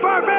Super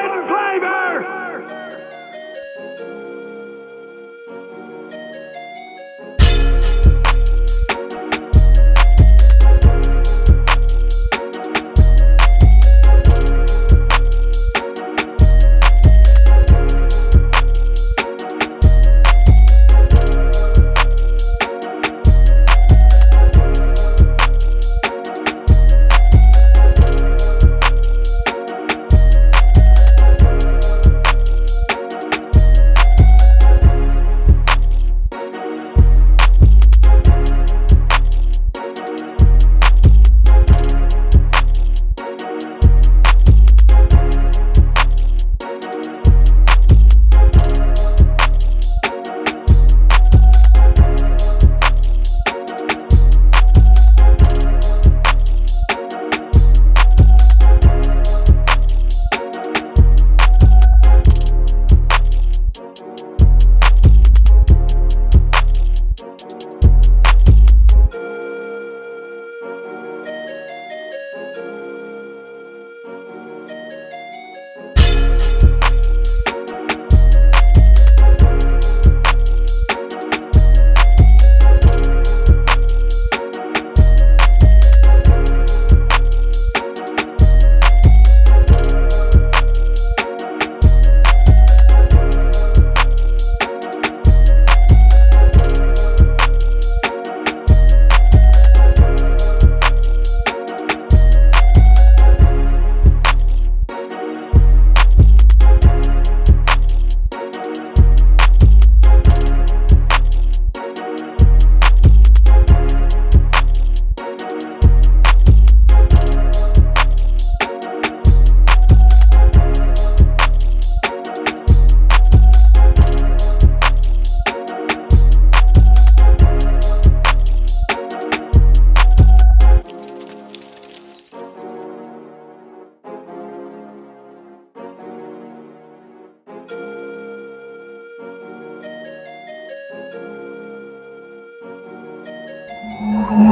ます